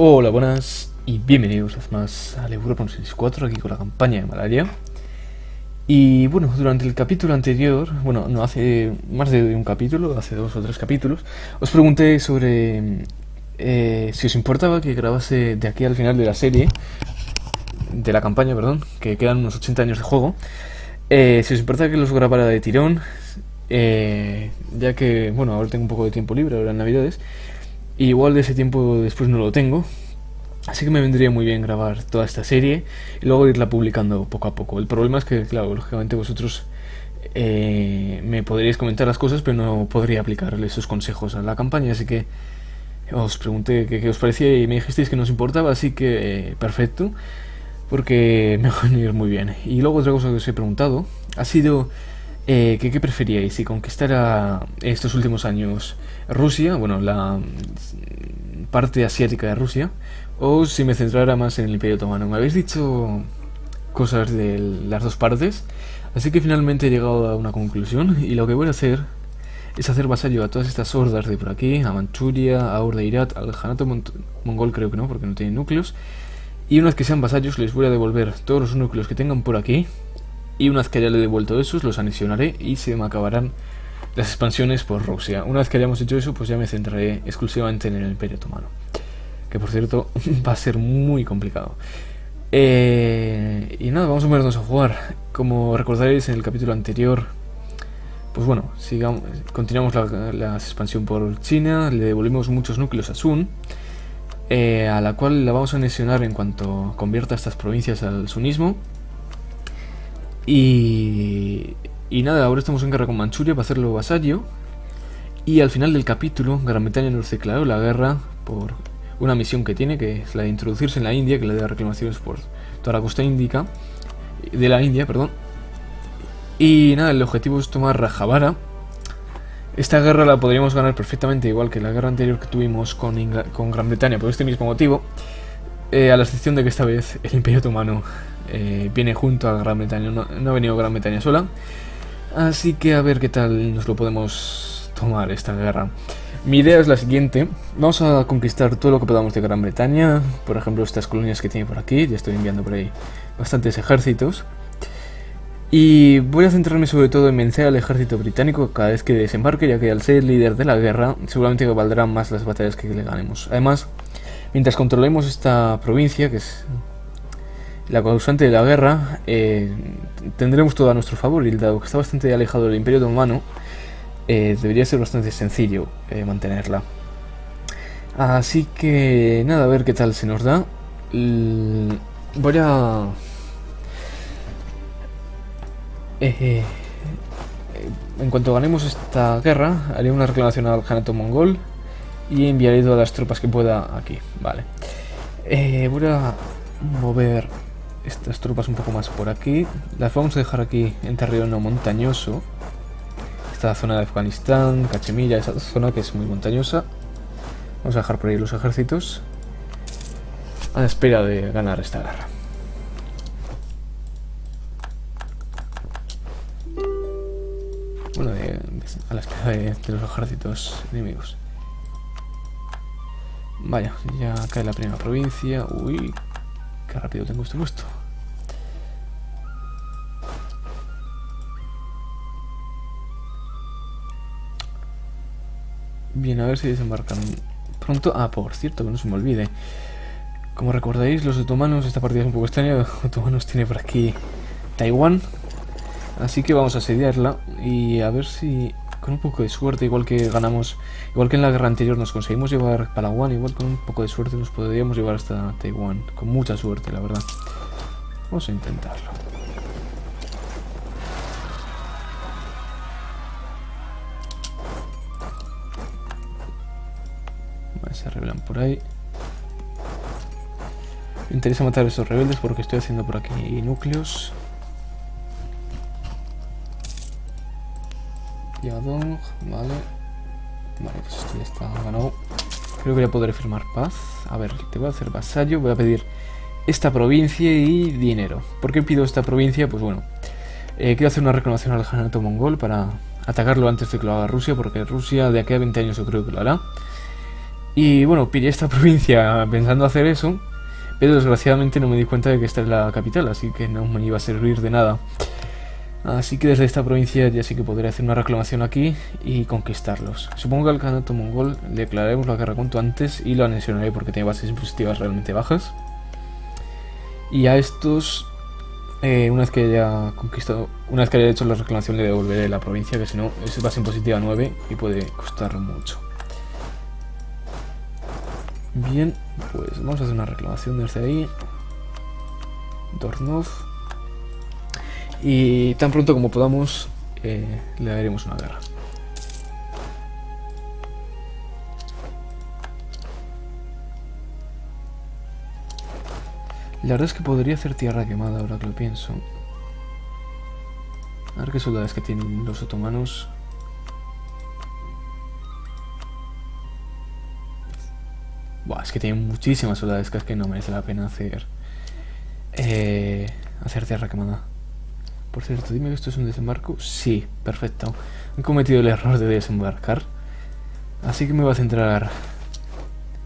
Hola, buenas y bienvenidos más al Europa 64 aquí con la campaña de malaria. Y bueno, durante el capítulo anterior, bueno, no hace más de un capítulo, hace dos o tres capítulos, os pregunté sobre eh, si os importaba que grabase de aquí al final de la serie, de la campaña, perdón, que quedan unos 80 años de juego, eh, si os importaba que los grabara de tirón, eh, ya que, bueno, ahora tengo un poco de tiempo libre, ahora en Navidades, y igual de ese tiempo después no lo tengo, así que me vendría muy bien grabar toda esta serie y luego irla publicando poco a poco. El problema es que, claro, lógicamente vosotros eh, me podríais comentar las cosas, pero no podría aplicarle esos consejos a la campaña, así que os pregunté qué os parecía y me dijisteis que no os importaba, así que eh, perfecto, porque me va a venir muy bien. Y luego otra cosa que os he preguntado ha sido eh, ¿qué, preferíais? Si conquistara estos últimos años Rusia, bueno, la parte asiática de Rusia, o si me centrara más en el Imperio Otomano. Me habéis dicho cosas de las dos partes, así que finalmente he llegado a una conclusión. Y lo que voy a hacer es hacer vasallo a todas estas hordas de por aquí, a Manchuria, a Urdeirat, al Hanato Mongol creo que no, porque no tiene núcleos, y una vez que sean vasallos les voy a devolver todos los núcleos que tengan por aquí y una vez que haya devuelto esos, los anexionaré y se me acabarán las expansiones por Rusia. Una vez que hayamos hecho eso, pues ya me centraré exclusivamente en el Imperio Otomano. Que por cierto, va a ser muy complicado. Eh, y nada, vamos a ponernos a jugar. Como recordaréis en el capítulo anterior, pues bueno, sigamos, continuamos la, expansión por China, le devolvimos muchos núcleos a Sun, eh, a la cual la vamos a anexionar en cuanto convierta estas provincias al sunismo. Y, y nada, ahora estamos en guerra con Manchuria para hacerlo vasallo. Y al final del capítulo, Gran Bretaña nos declaró la guerra por una misión que tiene, que es la de introducirse en la India, que le da reclamaciones por toda la costa índica, de la India, perdón. Y nada, el objetivo es tomar Rajavara. Esta guerra la podríamos ganar perfectamente, igual que la guerra anterior que tuvimos con, con Gran Bretaña, por este mismo motivo. Eh, a la excepción de que esta vez el Imperio Otomano eh, viene junto a Gran Bretaña, no, ha venido Gran Bretaña sola. Así que a ver qué tal nos lo podemos tomar esta guerra. Mi idea es la siguiente, vamos a conquistar todo lo que podamos de Gran Bretaña, por ejemplo estas colonias que tiene por aquí, ya estoy enviando por ahí bastantes ejércitos. Y voy a centrarme sobre todo en vencer al ejército británico cada vez que desembarque, ya que al ser líder de la guerra, seguramente valdrán más las batallas que le ganemos. Además, mientras controlemos esta provincia, que es la causante de la guerra, eh, tendremos todo a nuestro favor y dado que está bastante alejado del Imperio Otomano, eh, debería ser bastante sencillo eh, mantenerla. Así que nada, a ver qué tal se nos da. voy a... en cuanto ganemos esta guerra, haré una reclamación al Janato mongol y enviaré todas las tropas que pueda aquí. Vale. voy a mover estas tropas un poco más por aquí. Las vamos a dejar aquí en terreno montañoso. Esta zona de Afganistán, Cachemilla, esa zona que es muy montañosa. Vamos a dejar por ahí los ejércitos. A la espera de ganar esta guerra. Bueno, a la espera de, los ejércitos enemigos. Vaya, ya cae la primera provincia. Uy, qué rápido tengo esto puesto. Bien, a ver si desembarcan pronto. Ah, por cierto, que no se me olvide. Como recordáis, los otomanos, esta partida es un poco extraña, los otomanos tiene por aquí Taiwán. Así que vamos a asediarla y a ver si con un poco de suerte, igual que ganamos, igual que en la guerra anterior nos conseguimos llevar Palawan, igual con un poco de suerte nos podríamos llevar hasta Taiwán. Con mucha suerte, la verdad. Vamos a intentarlo. Se revelan por ahí. Me interesa matar a esos rebeldes porque estoy haciendo por aquí núcleos. Yadong, vale. Vale, pues esto ya está ganado. Creo que ya podré firmar paz. A ver, te voy a hacer vasallo. Voy a pedir esta provincia y dinero. ¿Por qué pido esta provincia? Pues bueno, eh, quiero hacer una reclamación al Janato mongol para atacarlo antes de que lo haga Rusia, porque Rusia de aquí a 20 años yo creo que lo hará. Y bueno, pillé esta provincia pensando hacer eso, pero desgraciadamente no me di cuenta de que esta es la capital, así que no me iba a servir de nada. Así que desde esta provincia ya sí que podré hacer una reclamación aquí y conquistarlos. Supongo que al Kanato mongol le declararemos la guerra cuanto antes y lo anexionaré porque tiene bases impositivas realmente bajas. Y a estos, eh, una vez que haya conquistado, una vez que haya hecho la reclamación le devolveré la provincia, que si no es base impositiva 9 y puede costar mucho. Bien, pues vamos a hacer una reclamación desde ahí. Dornov. Y tan pronto como podamos, eh, le daremos una guerra. La verdad es que podría hacer tierra quemada ahora que lo pienso. A ver qué soldados que tienen los otomanos. Es que tienen muchísimas soldados que no merece la pena hacer... Eh, hacer tierra quemada. Por cierto, dime que esto es un desembarco. Sí, perfecto. He cometido el error de desembarcar. Así que me voy a centrar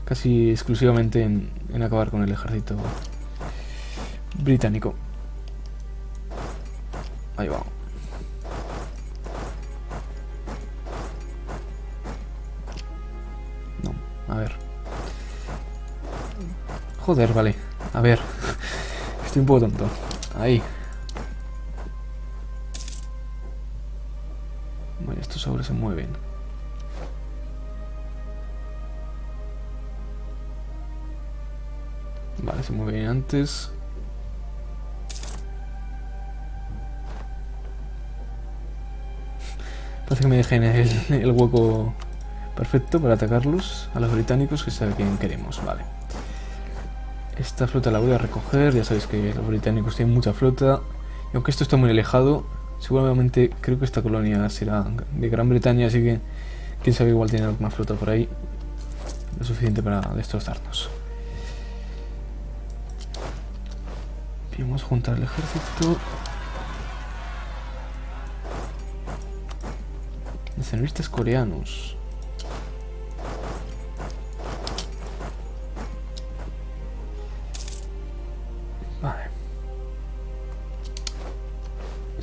casi exclusivamente en, acabar con el ejército británico. Ahí va. Joder, vale. A ver. Estoy un poco tonto. Ahí. Vale, estos ahora se mueven. Vale, se mueven antes. Parece que me dejen el, hueco perfecto para atacarlos a los británicos, que es a quien queremos. Vale. Esta flota la voy a recoger, ya sabéis que los británicos tienen mucha flota. Y aunque esto está muy alejado, seguramente creo que esta colonia será de Gran Bretaña, así que quién sabe, igual tiene alguna flota por ahí. Lo suficiente para destrozarnos. vamos a juntar el ejército. Nacionalistas coreanos.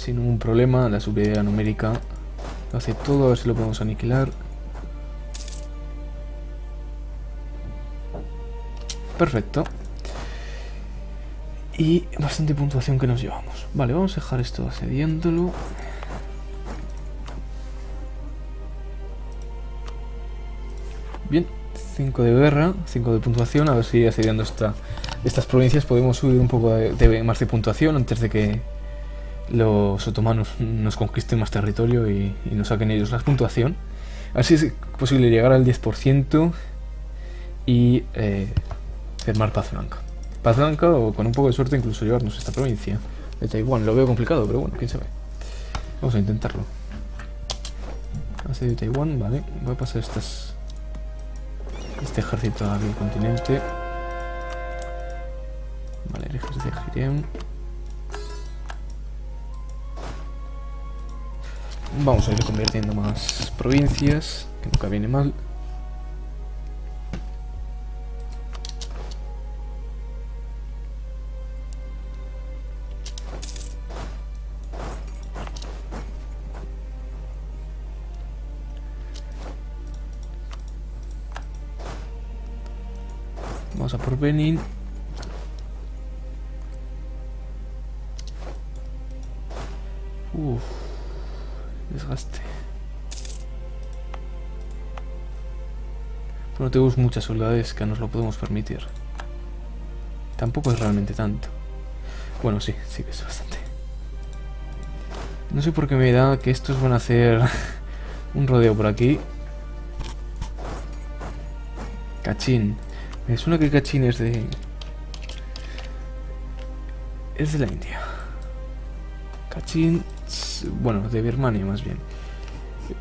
Sin ningún problema, la superioridad numérica lo hace todo, a ver si lo podemos aniquilar. Perfecto. Y bastante puntuación que nos llevamos. Vale, vamos a dejar esto asediándolo. 5 de guerra, 5 de puntuación, a ver si asediando esta, estas provincias podemos subir un poco de, más de puntuación antes de que los otomanos nos conquisten más territorio y, nos saquen ellos la puntuación. Así es posible llegar al 10% y eh, firmar paz blanca. Paz blanca o con un poco de suerte incluso llevarnos esta provincia de Taiwán. Lo veo complicado, pero bueno, quién sabe. Vamos a intentarlo. Asedio de Taiwán, vale. Voy a pasar estas este ejército del continente. Vale, el ejército de Jirem. Vamos a ir convirtiendo más provincias, que nunca viene mal. Vamos a por Benin. No tenemos muchas soldades que nos lo podemos permitir. Tampoco es realmente tanto. Bueno, sí, sí que es bastante. No sé por qué me da que estos van a hacer un rodeo por aquí. Cachín. Es una que Kachin es de... Es de la India. Kachin... Bueno, de Birmania más bien.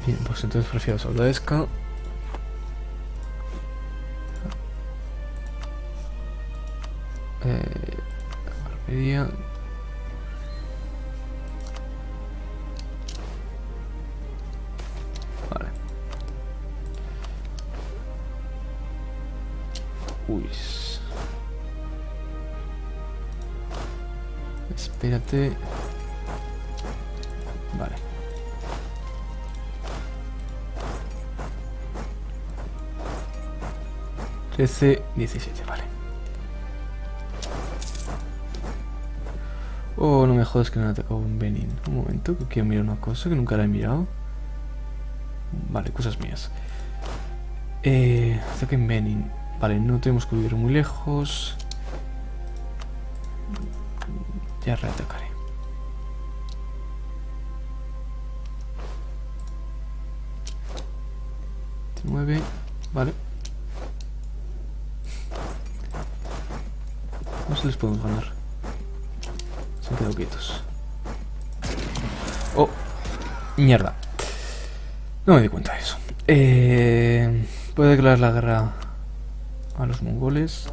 Bien, pues entonces prefiero Soldadesca. Uy. Espérate. Vale. Trece, diecisiete, vale. Oh, no me jodas que no he atacado un Benin. Un momento, que quiero mirar una cosa que nunca la he mirado. Vale, cosas mías. Eh, ataque en Benin. Vale, no tenemos que huir muy lejos. Ya reatacaré. Nueve, vale. No se les podemos ganar. Se han quedado quietos. Oh, mierda. No me di cuenta de eso. Eh, puedo declarar la guerra a los mongoles.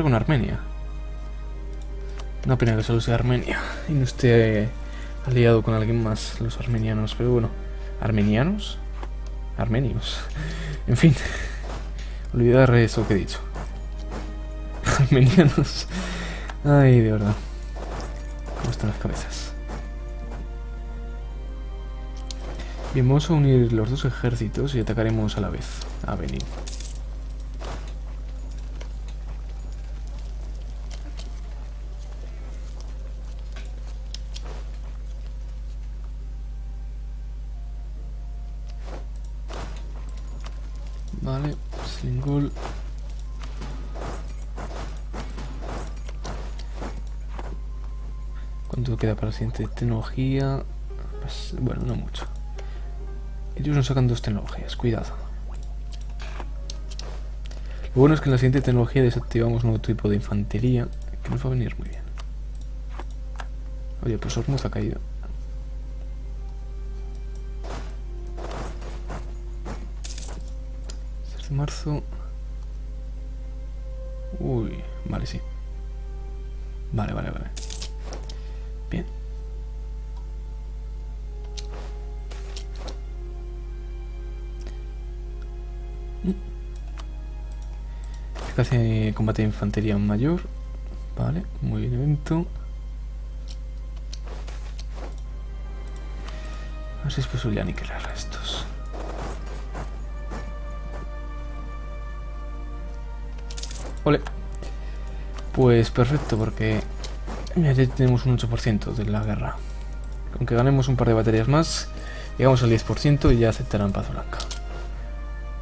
Con Armenia. Una pena que solo sea Armenia y no esté aliado con alguien más, los armenianos. Pero bueno, ¿armenianos? Armenios. En fin, olvidar eso que he dicho. Armenianos. Ay, de verdad. ¿Cómo están las cabezas? Bien, vamos a unir los dos ejércitos y atacaremos a la vez a Benin. Para la siguiente tecnología? Pues, bueno, no mucho. Ellos nos sacan dos tecnologías, cuidado. Lo bueno es que en la siguiente tecnología desactivamos nuevo tipo de infantería que nos va a venir muy bien. Oye, pues Hormuz ha caído. 6 de marzo. Uy, vale, sí. Vale, vale, vale. Eficacia de combate de infantería mayor. Vale, muy bien evento. A ver si es posible aniquilar estos. Ole. Pues perfecto, porque ya tenemos un 8% de la guerra. Aunque ganemos un par de baterías más, llegamos al 10% y ya aceptarán Paz Blanca.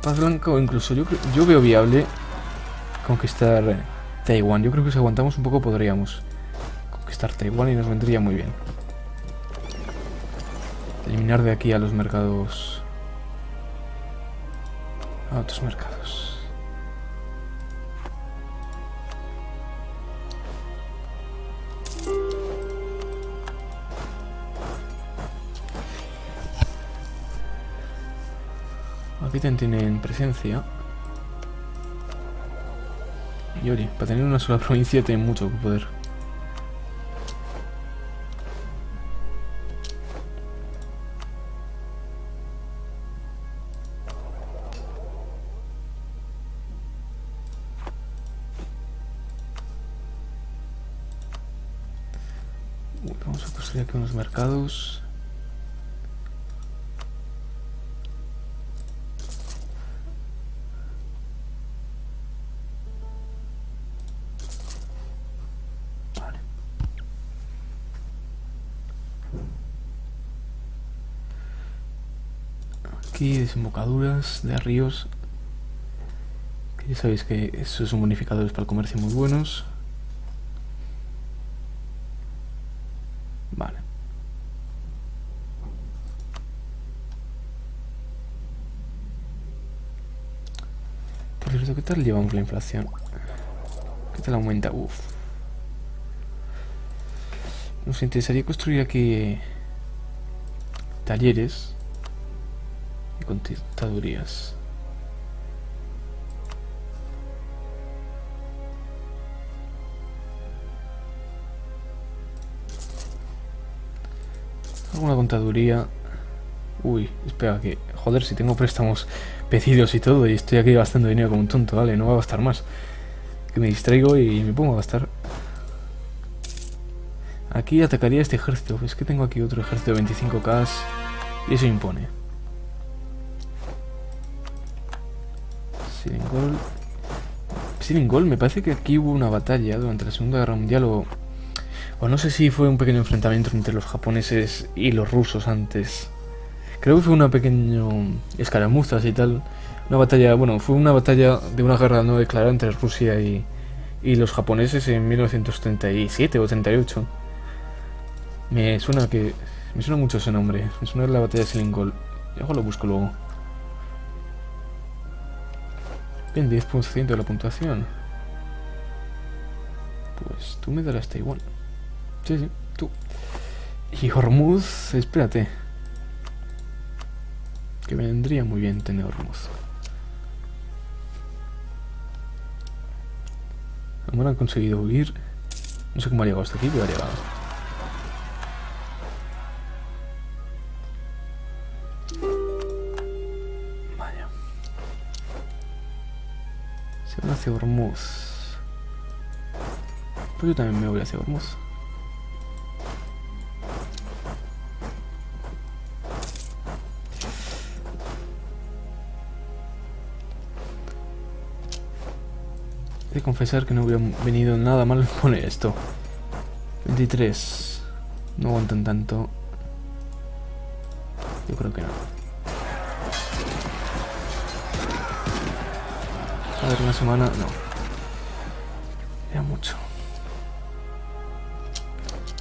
Paz Blanca o incluso yo, yo veo viable conquistar Taiwán. Yo creo que si aguantamos un poco podríamos conquistar Taiwán y nos vendría muy bien. Eliminar de aquí a los mercados... A otros mercados. Aquí tienen presencia. Y para tener una sola provincia tiene mucho poder. Vamos a construir aquí unos mercados. Vale. Aquí desembocaduras de ríos que Ya sabéis que esos son bonificadores para el comercio muy buenos. Vale. Por cierto, ¿qué tal llevamos la inflación? ¿Qué tal aumenta? Uf. Nos interesaría construir aquí talleres y contadurías. Alguna contaduría. Uy, espera que... Joder, si tengo préstamos pedidos y todo y estoy aquí gastando dinero como un tonto, vale, no voy a gastar más. Que me distraigo y me pongo a gastar. Aquí atacaría este ejército. Es que tengo aquí otro ejército de 25k y eso impone. Silingol, me parece que aquí hubo una batalla durante la Segunda Guerra Mundial o... O no sé si fue un pequeño enfrentamiento entre los japoneses y los rusos antes. Creo que fue una pequeña escaramuzas y tal. Una batalla, bueno, fue una batalla de una guerra no declarada entre Rusia y, y los japoneses en 1937 o 38. Me suena que... Me suena mucho ese nombre. Me suena la batalla de Silingol. Luego lo busco luego. Bien, 10% de la puntuación. Pues tú me darás igual. Sí, sí, tú. Y Hormuz, espérate. Que vendría muy bien tener Hormuz. Ahora han conseguido huir. No sé cómo ha llegado hasta aquí, pero ha llegado. Hacia Hormuz. Pues yo también me voy hacia Hormuz. He de confesar que no hubiera venido nada mal poner esto. 23. No aguantan tanto. Yo creo que no. Una semana, no. Ya mucho.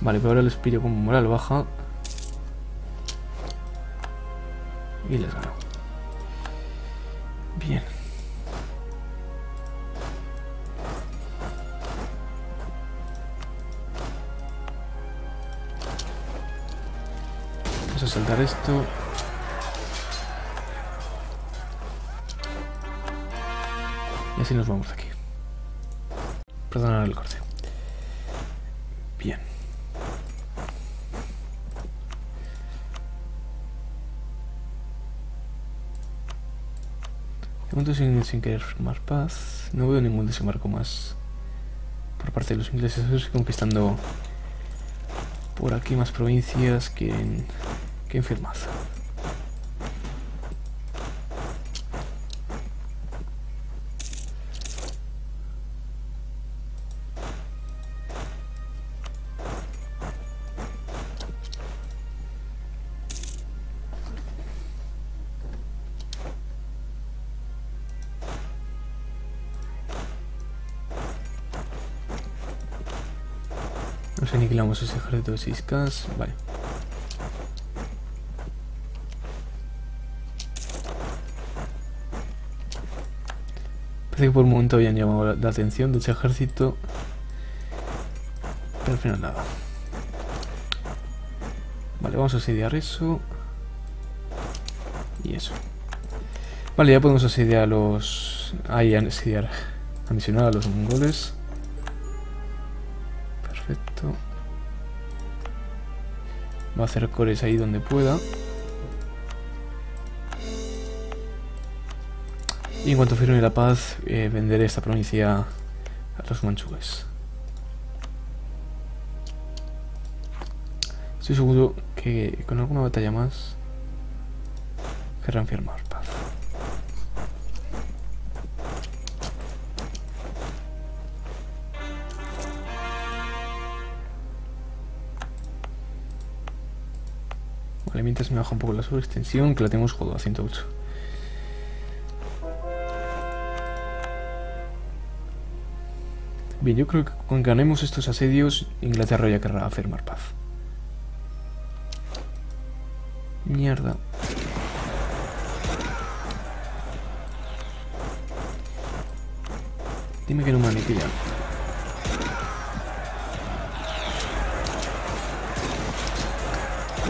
Vale, pero ahora les pillo como moral baja. Y les gano. Bien. Vamos a saltar esto. Así nos vamos de aquí. Perdonad el corte. Bien. Momento sin, sin querer firmar paz. No veo ningún desembarco más por parte de los ingleses. Estoy conquistando por aquí más provincias que en, que en firmaz. Nos aniquilamos ese ejército de 6K. Vale. Parece que por un momento habían llamado la atención de ese ejército. Pero al final nada. Vale, vamos a asediar eso. Y eso. Vale, ya podemos asediar a los... Ahí, asediar. A misionar a los mongoles. Perfecto. Va a hacer cores ahí donde pueda. Y en cuanto firme la paz, eh, venderé esta provincia a los manchúes. Estoy seguro que con alguna batalla más querrán firmar Vale, me baja un poco la sobreextensión, que la tenemos jugado a 108. Bien, yo creo que que ganemos estos asedios, Inglaterra ya querrá firmar paz. Mierda. Dime que no me aniquilan.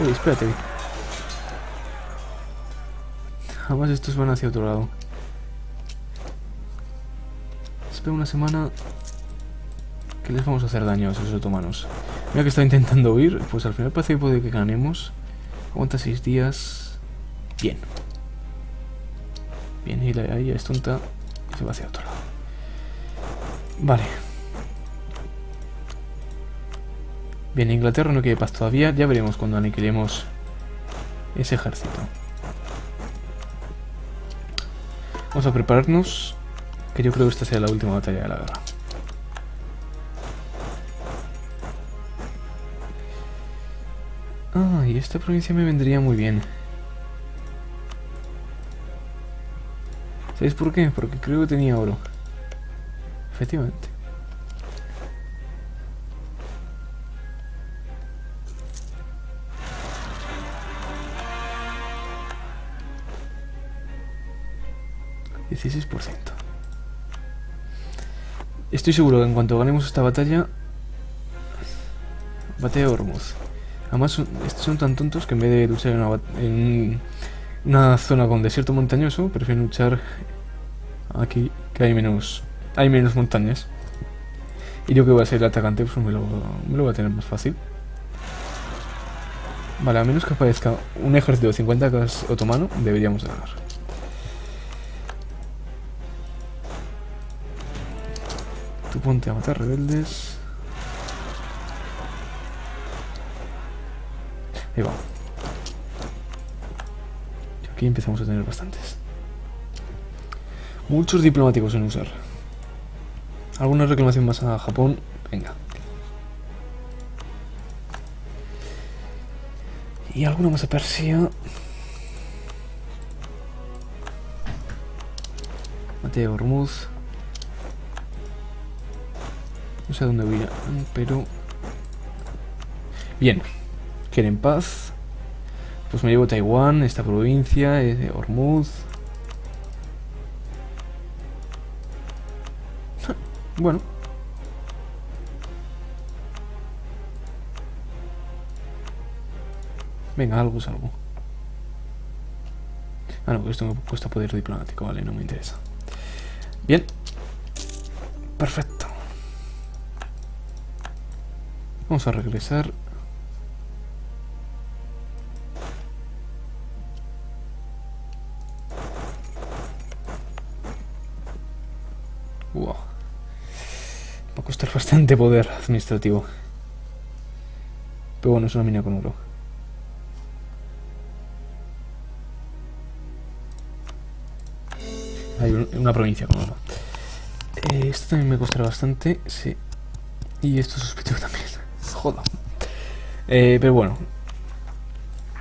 Uy, espérate. Además estos van hacia otro lado. Espera una semana que les vamos a hacer daño a esos otomanos. Mira que está intentando huir, pues al final parece que puede que ganemos. Aguanta seis días. Bien. Bien, y ahí es tonta se va hacia otro lado. Vale. Bien, Inglaterra no quiere paz todavía. Ya veremos cuando aniquilemos ese ejército. Vamos a prepararnos, que yo creo que esta sea la última batalla de la guerra. Ah, y esta provincia me vendría muy bien. ¿Sabéis por qué? Porque creo que tenía oro. Efectivamente. ¿16%. Estoy seguro que en cuanto ganemos esta batalla... Batalla de Hormuz. Además, estos son tan tontos que en vez de luchar en una, en una zona con desierto montañoso, prefieren luchar aquí, que hay menos, hay menos montañas. Y yo que voy a ser el atacante, pues me lo, me voy a tener más fácil. Vale, a menos que aparezca un ejército de 50 otomano, deberíamos de ganar. Ponte a matar rebeldes. Ahí va. Aquí empezamos a tener bastantes. Muchos diplomáticos en usar. ¿Alguna reclamación más a Japón? Venga. Y alguna más a Persia. Mateo Hormuz. Sé dónde voy pero... Bien. Quieren paz. Pues me llevo Taiwán, esta provincia, eh, Hormuz. bueno. Venga, algo es algo. Ah, no, esto me cuesta poder diplomático, vale, no me interesa. Bien. Perfecto. Vamos a regresar bastante poder administrativo. Pero bueno, es una mina con oro. Hay una provincia con oro. Eh, esto también me costará bastante, sí. Y esto sospecho también. Joda. Eh, pero bueno.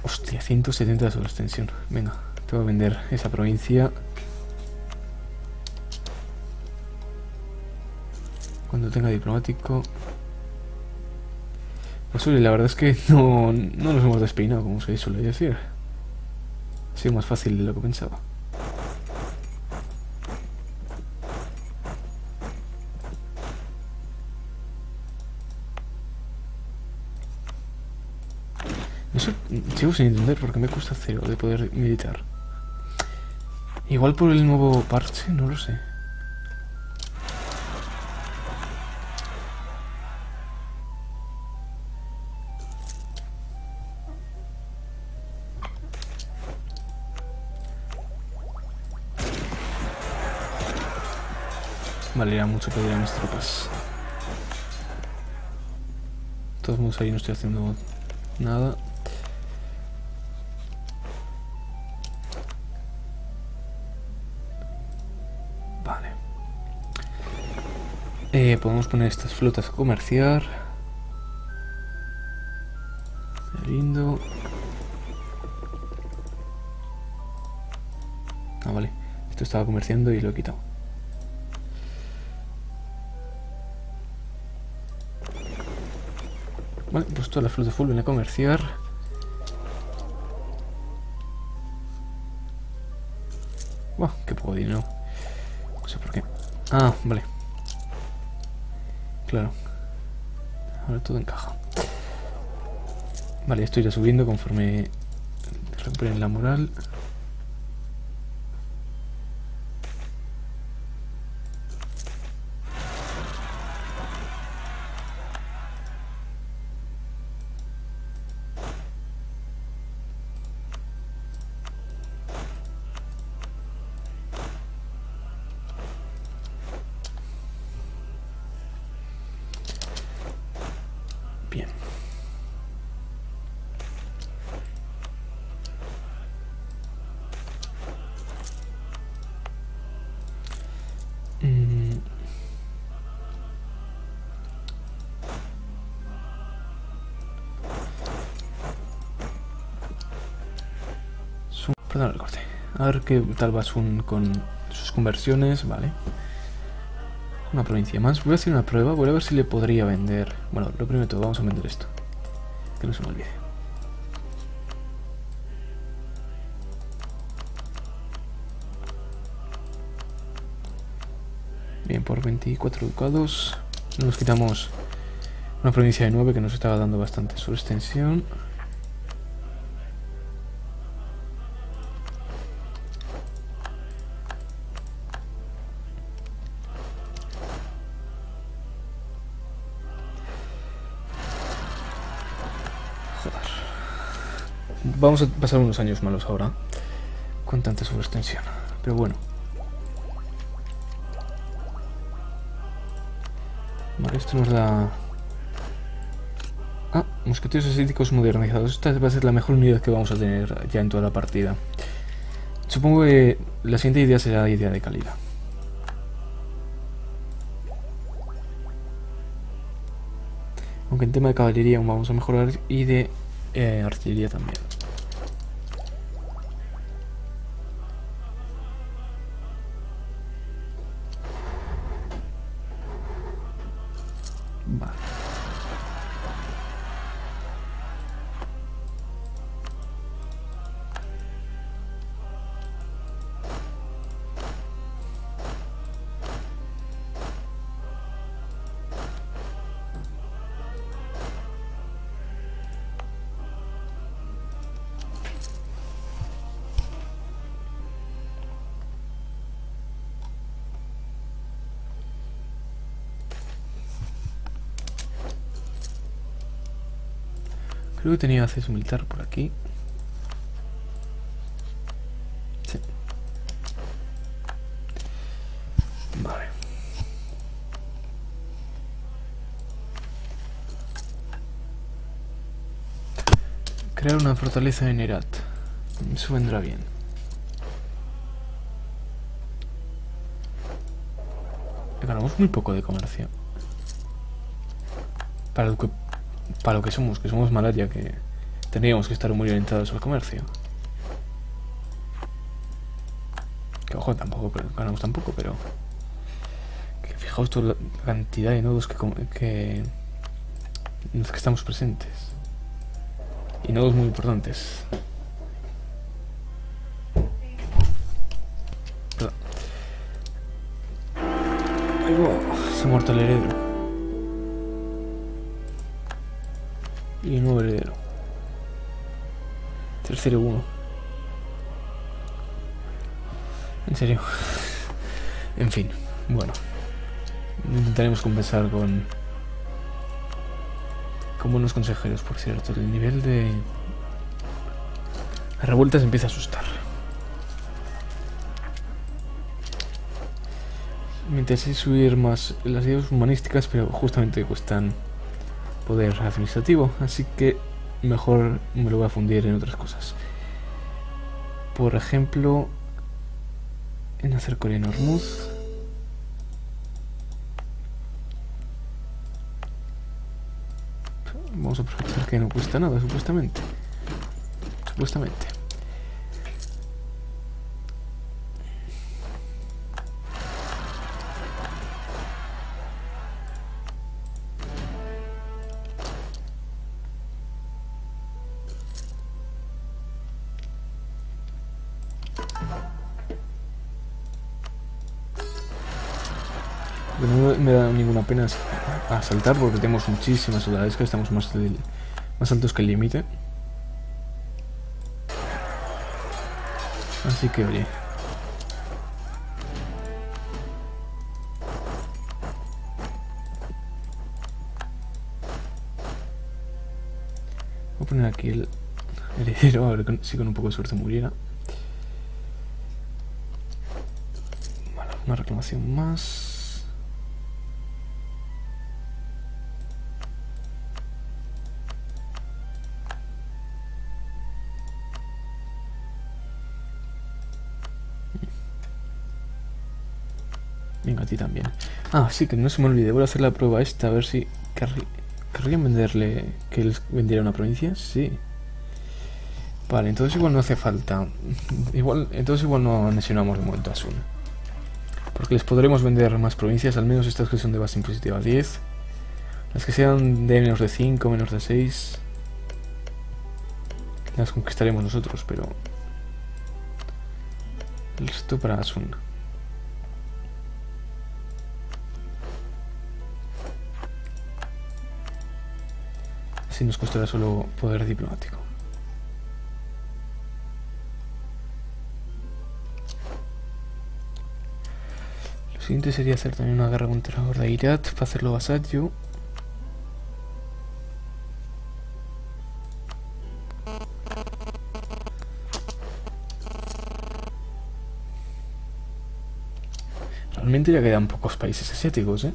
Hostia, 170 de extensión. Venga, te voy a vender esa provincia. Cuando tenga diplomático. Pues la verdad es que no, no nos hemos despeinado, como se suele decir. Ha sido más fácil de lo que pensaba. Sigo sin entender por qué me cuesta cero de poder meditar. Igual por el nuevo parche, no lo sé. Valería mucho pedir a mis tropas. Todos modos ahí no estoy haciendo nada. Eh, podemos poner estas flotas a comerciar. Lindo. Ah, vale. Esto estaba comerciando y lo he quitado. Vale, pues todas las flores de full vienen a comerciar. Buah, qué poco dinero. No sé por qué. Ah, vale. Claro. Ahora todo encaja. Vale, esto irá subiendo conforme recuperen la moral. Qué tal va Sun con sus conversiones. Vale. Una provincia más. Voy a hacer una prueba. Voy a ver si le podría vender. Bueno, lo primero de todo, vamos a vender esto. Que no se me olvide. Bien, por 24 ducados. Nos quitamos una provincia de 9 que nos estaba dando bastante su extensión. Vamos a pasar unos años malos ahora. Con tanta subextensión. Pero bueno. Vale, esto nos da... Ah, mosqueteros asíticos modernizados. Esta va a ser la mejor unidad que vamos a tener ya en toda la partida. Supongo que la siguiente idea será la idea de calidad. Aunque en tema de caballería aún vamos a mejorar y de eh, artillería también. Creo que tenía acceso militar por aquí. Sí. Vale. Crear una fortaleza en Herat. Eso vendrá bien. Ganamos muy poco de comercio. Para lo que para lo que somos, que somos malaria, que tendríamos que estar muy orientados al comercio. Que ojo, tampoco ganamos tampoco, pero... Que fijaos toda la cantidad de nodos que, que, en los que estamos presentes. Y nodos muy importantes. Perdón. Va, se ha muerto el heredero. Y nuevo heredero. Tercero uno. En serio. en fin, bueno. Intentaremos compensar con. con buenos consejeros, por cierto. El nivel de. La revuelta se empieza a asustar. Me interesa subir más las ideas humanísticas, pero justamente cuestan poder administrativo, así que mejor me lo voy a fundir en otras cosas. Por ejemplo, en hacer Corea Hormuz. Vamos a aprovechar que no cuesta nada, supuestamente. Supuestamente. Pena asaltar porque tenemos muchísimas soldades que estamos más, más altos que el límite. Así que oye. Voy a poner aquí el heredero, a ver si con un poco de suerte muriera. Una reclamación más. Venga, a ti también. Ah, sí, que no se me olvide. Voy a hacer la prueba esta, a ver si... ¿Querrían venderle que él vendiera una provincia? Sí. Vale, entonces igual no hace falta. Igual, entonces igual no anexionamos de momento a Sun. Porque les podremos vender más provincias, al menos estas que son de base impositiva 10. Las que sean de menos de 5, menos de 6. Las conquistaremos nosotros, pero... Esto para Asun. Si nos costará solo poder diplomático. Lo siguiente sería hacer también una guerra contra Irat para hacerlo vasallo. Realmente ya quedan pocos países asiáticos, ¿eh?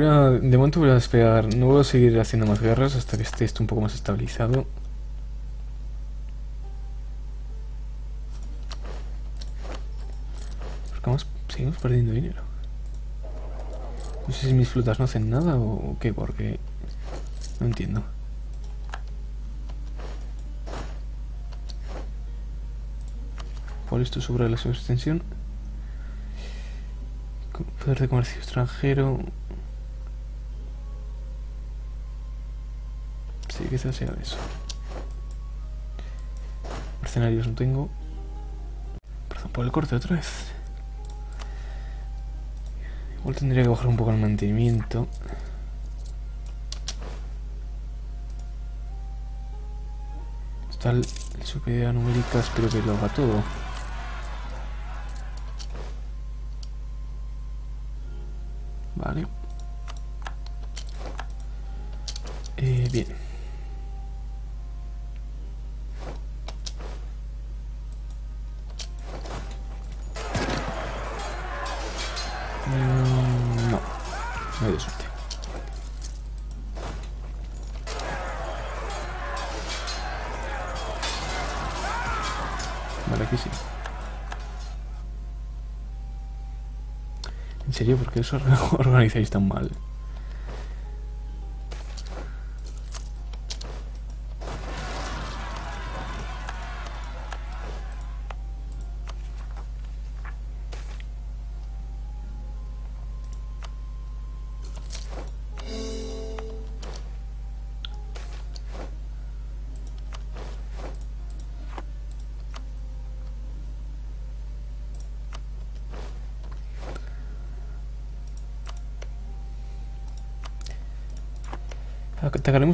De momento voy a despegar, no voy a seguir haciendo más guerras hasta que esté esto un poco más estabilizado. Porque vamos, seguimos perdiendo dinero. No sé si mis flotas no hacen nada o qué, porque no entiendo. ¿Cuál esto sobre la subextensión? Poder de comercio extranjero. Sí, quizás sea eso. Mercenarios no tengo. Perdón por el corte otra vez. Igual tendría que bajar un poco el mantenimiento. Está el, el superioridad numérica, espero que lo haga todo. Vale. Eh, bien. Serio? ¿Por qué os organizáis tan mal?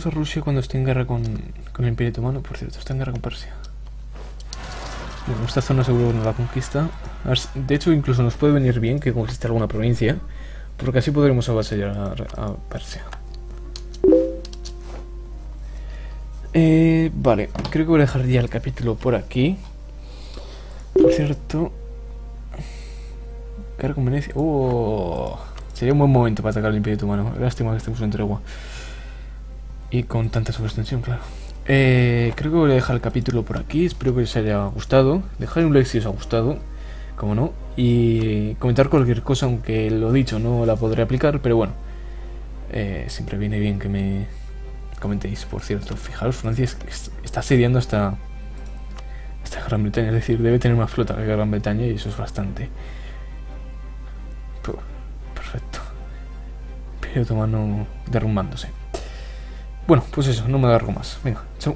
A Rusia cuando esté en guerra con, con el Imperio Otomano. Por cierto, está en guerra con Persia. Bueno, esta zona seguro no la conquista. De hecho, incluso nos puede venir bien que conquiste alguna provincia. Porque así podremos avasallar a, Persia. Eh, vale, creo que voy a dejar ya el capítulo por aquí. Por cierto... Con Venecia... ¡Oh! Sería un buen momento para atacar al Imperio Otomano. Lástima que estemos en tregua. Y con tanta subextensión, claro. Eh, creo que voy a dejar el capítulo por aquí. Espero que os haya gustado. Dejad un like si os ha gustado, como no. Y comentar cualquier cosa, aunque lo dicho no la podré aplicar, pero bueno. Eh, siempre viene bien que me comentéis. Por cierto, fijaros, Francia está asediando hasta, hasta Gran Bretaña. Es decir, debe tener más flota que Gran Bretaña y eso es bastante. Perfecto. Pero tomando derrumbándose. Bueno, pues eso, no me agarro más. Venga, chao.